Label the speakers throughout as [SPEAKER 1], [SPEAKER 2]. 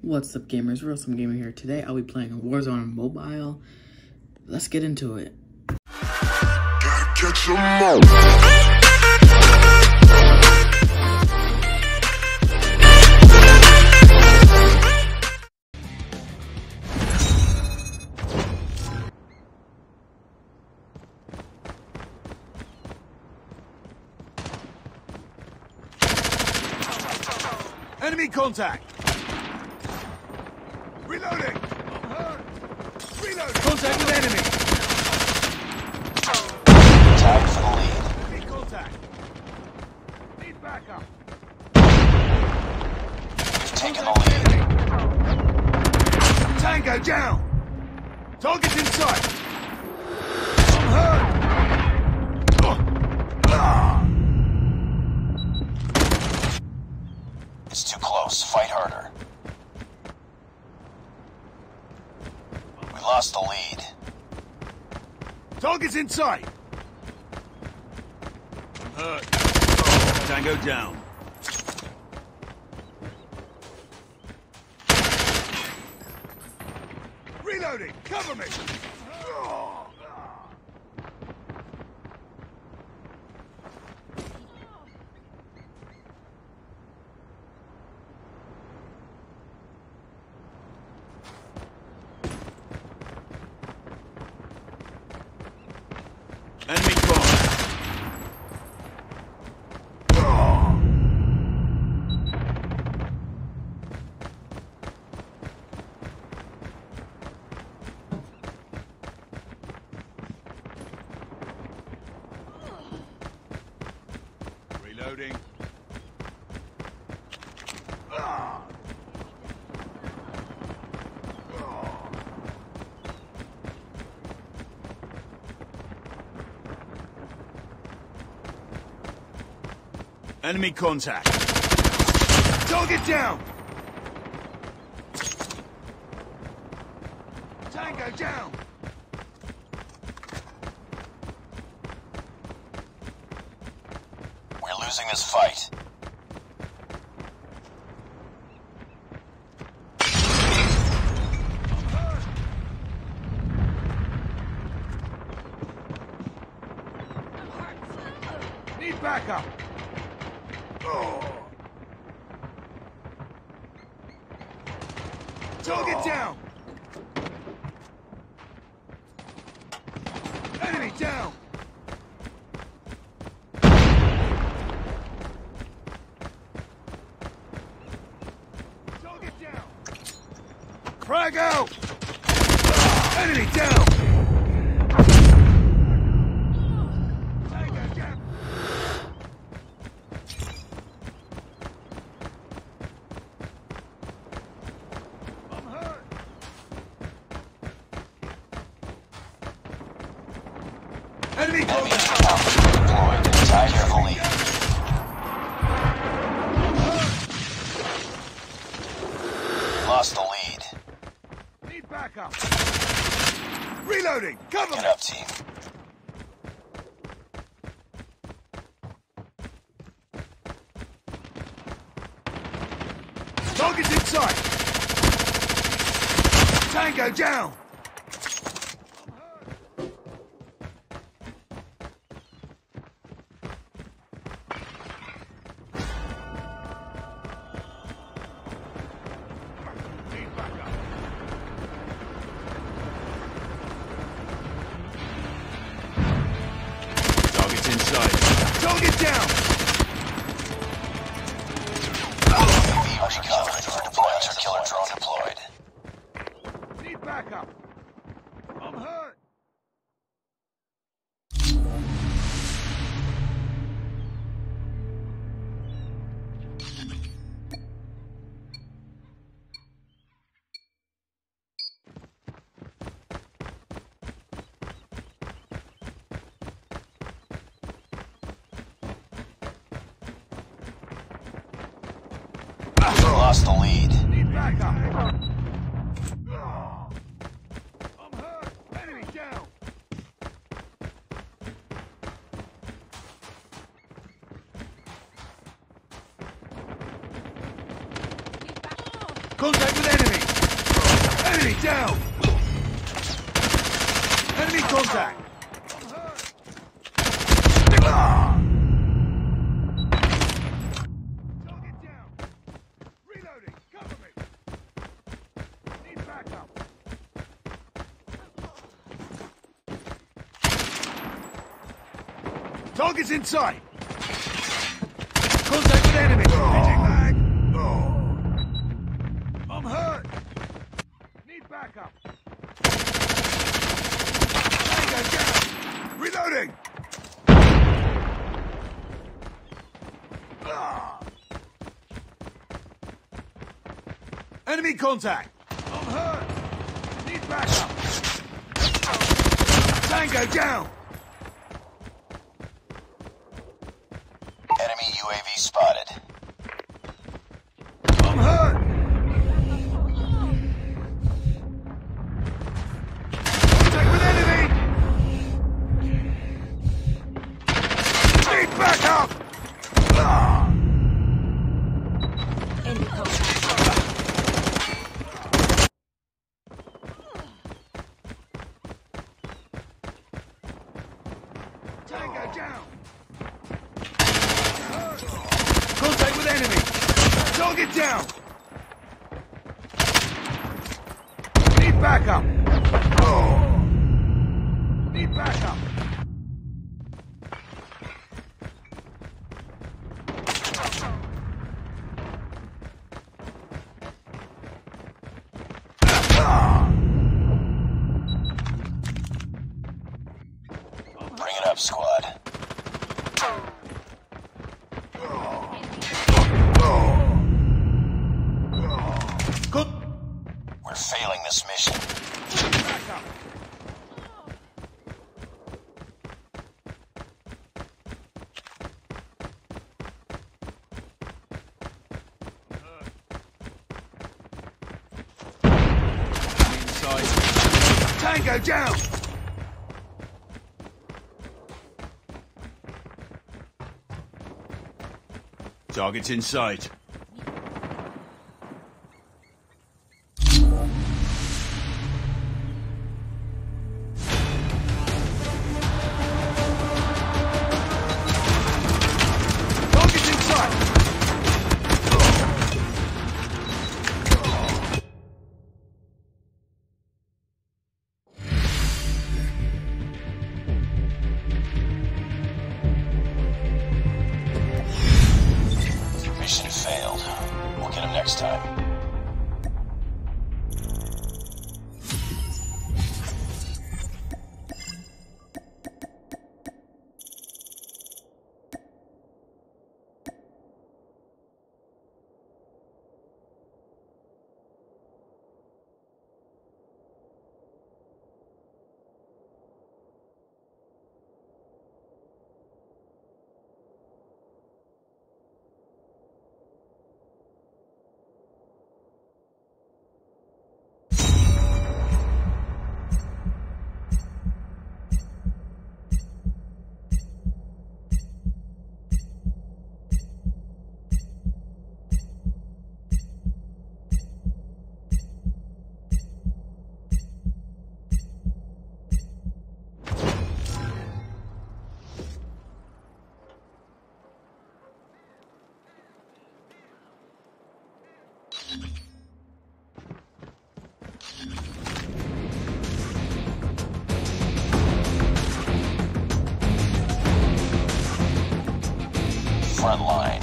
[SPEAKER 1] What's up gamers, Real Some Gamer here. Today I'll be playing Warzone Mobile. Let's get into it.
[SPEAKER 2] Enemy contact! Reloading! Oh, Reload! Contact with enemy!
[SPEAKER 3] Tied for the lead.
[SPEAKER 2] Enemy contact! Need backup!
[SPEAKER 3] We've taken the lead.
[SPEAKER 2] Tango down! Target's in sight! I'm hurt! Ah!
[SPEAKER 3] It's too close. Fight harder. We lost the lead.
[SPEAKER 2] Target's in sight! I'm hurt. Tango down. Reloading! Cover me! Enemy contact! Reloading. Enemy contact. Target down. Tango down.
[SPEAKER 3] We're losing this fight.
[SPEAKER 2] Need backup. Oh. Target down. Enemy down. Enemy Enemy
[SPEAKER 3] deployed. The lead. Lost the lead.
[SPEAKER 2] Need backup. Reloading. Cover
[SPEAKER 3] Get up, team.
[SPEAKER 2] Target's in sight. Tango down. Backup. I'm hurt.
[SPEAKER 3] Lost the lead.
[SPEAKER 2] Need backup. I'm hurt. Enemy down. Contact with enemy! Enemy down! Enemy contact! Target down! Reloading! Cover me! Need backup! Target's in sight! Contact with enemy! Oh. Changing mag! I'm hurt! Need backup! Tango! Reloading! Ah! Enemy contact! I'm hurt! Need backup! Tango down!
[SPEAKER 3] Enemy UAV spotted.
[SPEAKER 2] I'm hurt! Contact with enemy! Need backup! Ah!
[SPEAKER 4] Enemy contact.
[SPEAKER 2] Tango down! Contact with enemy! Target down! Need backup! Oh. Need backup!
[SPEAKER 3] This mission.
[SPEAKER 5] Inside.
[SPEAKER 2] Tango down!
[SPEAKER 5] Target's in sight.
[SPEAKER 3] Front line.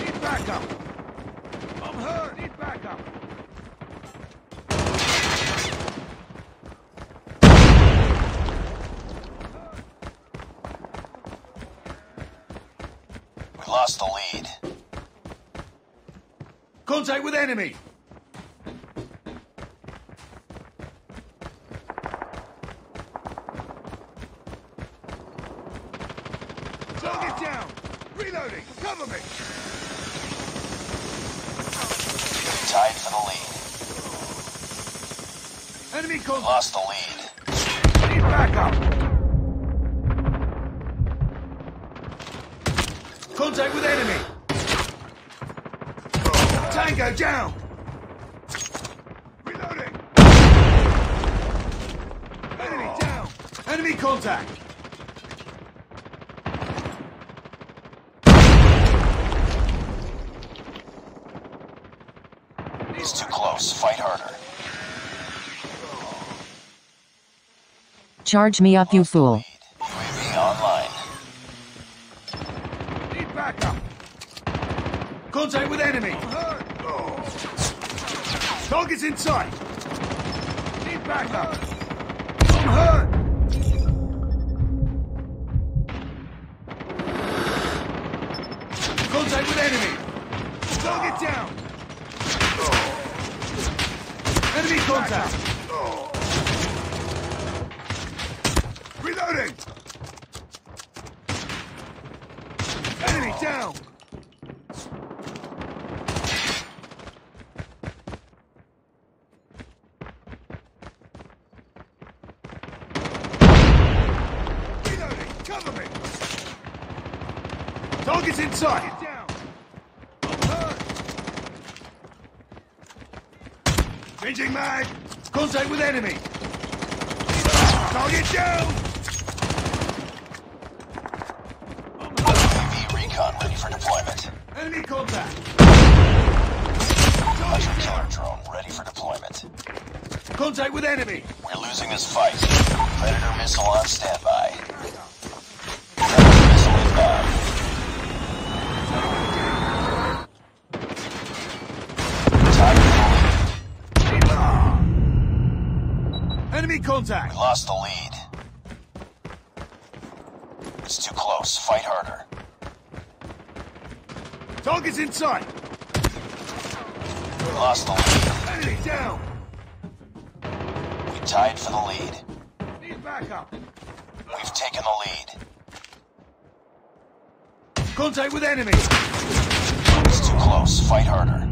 [SPEAKER 2] Need backup! I'm hurt! Need backup!
[SPEAKER 3] We lost the lead.
[SPEAKER 2] Contact with enemy! Target down! Reloading! Cover me!
[SPEAKER 3] Tied for the lead.
[SPEAKER 2] Enemy contact.
[SPEAKER 3] Lost the lead.
[SPEAKER 2] Need backup. Contact with enemy. Tango down. Reloading. Enemy down. Enemy contact.
[SPEAKER 3] It's too close. Fight harder.
[SPEAKER 4] Charge me up, you fool.
[SPEAKER 3] UAV online.
[SPEAKER 2] Need backup. Contact with enemy. Target's in sight. Need backup. I'm hurt. Contact with enemy. Target down. Enemy contact. Reloading. Enemy down. Reloading. Cover me. Target's inside. Changing mag. Contact with enemy. Target down.
[SPEAKER 3] UAV recon ready for deployment.
[SPEAKER 2] Enemy contact.
[SPEAKER 3] Hunter killer drone ready for deployment.
[SPEAKER 2] Contact with enemy.
[SPEAKER 3] We're losing this fight. Predator missile on standby. Predator missile inbound. Tied for the lead.
[SPEAKER 2] Enemy contact.
[SPEAKER 3] We lost the lead. It's too close. Fight harder.
[SPEAKER 2] Target's in sight.
[SPEAKER 3] We lost the lead.
[SPEAKER 2] Enemy down.
[SPEAKER 3] We tied for the lead.
[SPEAKER 2] Need backup.
[SPEAKER 3] We've taken the lead.
[SPEAKER 2] Contact with enemy.
[SPEAKER 3] It's too close. Fight harder.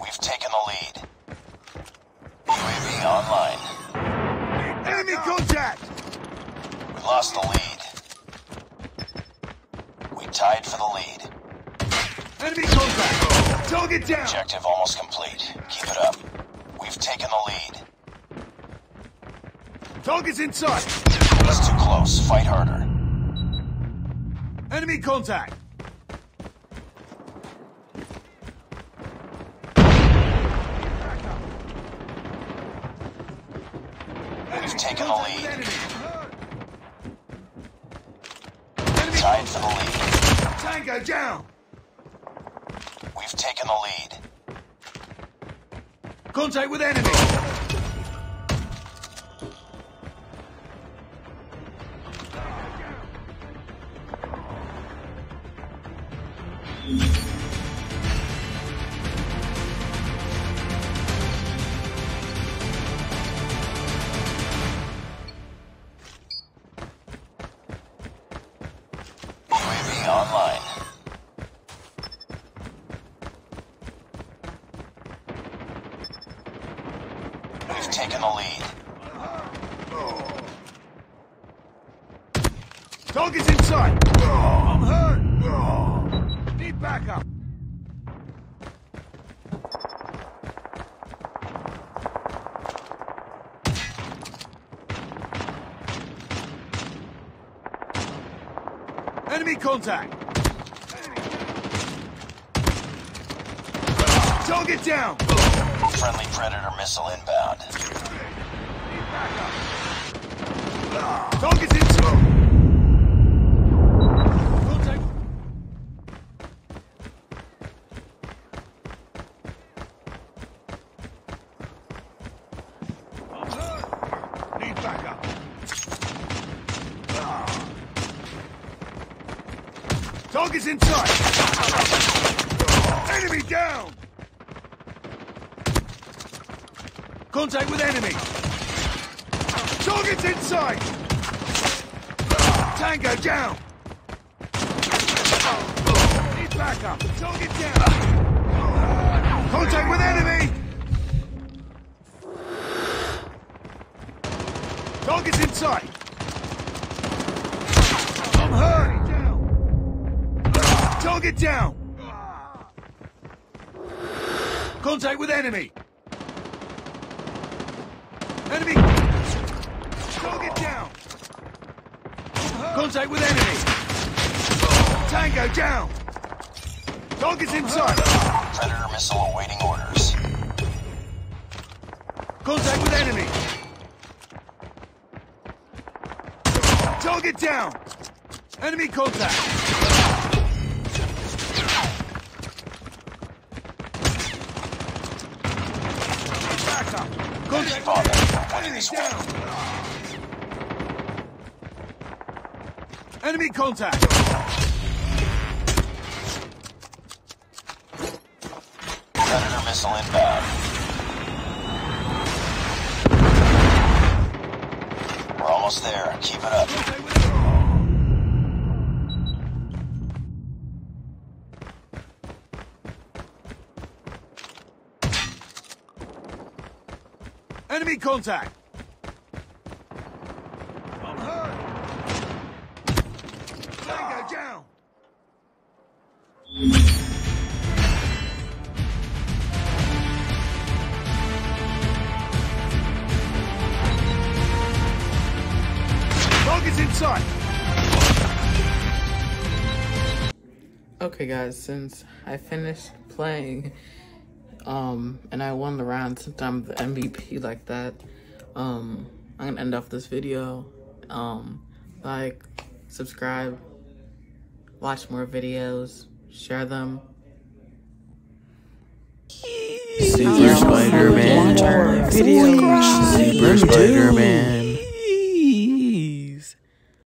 [SPEAKER 3] We've taken the lead. Online.
[SPEAKER 2] Enemy contact.
[SPEAKER 3] We lost the lead. We tied for the lead.
[SPEAKER 2] Enemy contact. Target down.
[SPEAKER 3] Objective almost complete. Keep it up. We've taken the lead.
[SPEAKER 2] Target's in sight.
[SPEAKER 3] It's too close. Fight harder.
[SPEAKER 2] Enemy contact.
[SPEAKER 3] We've taken the
[SPEAKER 2] Contact with
[SPEAKER 3] lead. Tied for the lead.
[SPEAKER 2] Tango down.
[SPEAKER 3] We've taken the lead.
[SPEAKER 2] Contact with enemy.
[SPEAKER 3] UAV
[SPEAKER 2] contact. Target down.
[SPEAKER 3] Friendly Predator missile inbound.
[SPEAKER 2] Need backup. Target's in sight. Contact. I'm hurt. Need backup. Target's in sight. Enemy down. Contact with enemy. Target's in sight. Tango down. Need backup. Target down. Contact with enemy. Target's in sight. I'm hurt. Target down. Contact with enemy. Enemy. Target down. Contact with enemy. Tango down. Target's in sight.
[SPEAKER 3] Predator missile awaiting orders.
[SPEAKER 2] Contact with enemy. Target down. Enemy contact. Up. Contact
[SPEAKER 3] On
[SPEAKER 2] enemy.
[SPEAKER 3] Winning
[SPEAKER 2] Enemy
[SPEAKER 3] this
[SPEAKER 2] down. Enemy contact.
[SPEAKER 3] Predator missile inbound. We're almost there. Keep it up.
[SPEAKER 2] Contact with enemy. Enemy contact. I'm hurt. Tango down. Target's in sight.
[SPEAKER 1] Okay, guys, since I finished playing, um, and I won the round, since I'm the MVP like that, um, I'm gonna end off this video. Um, like, subscribe, watch more videos, share them.
[SPEAKER 4] Super Spider-Man. Super Spider-Man.